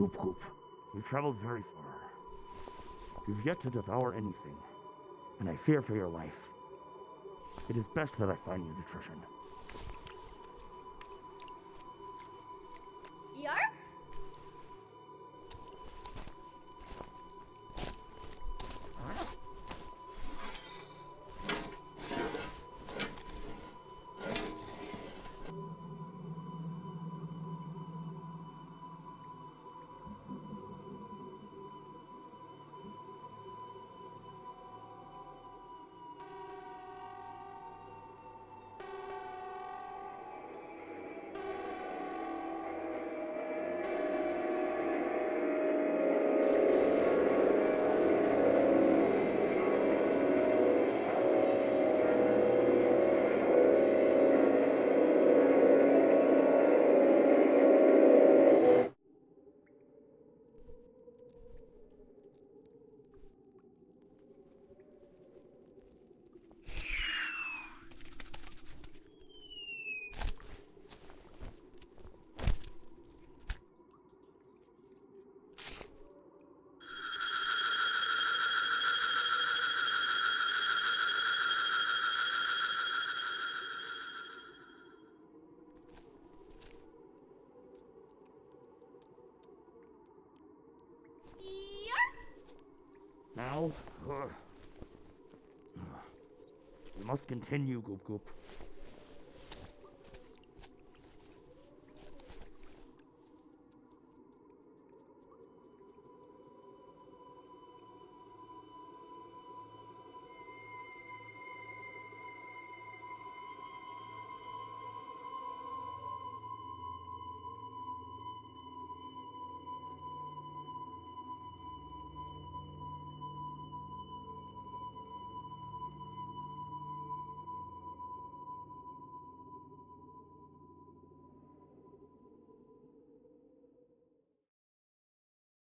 Goop Goop, we've traveled very far. You've yet to devour anything, and I fear for your life. It is best that I find you nutrition. Now, uh, we must continue, Goop Goop.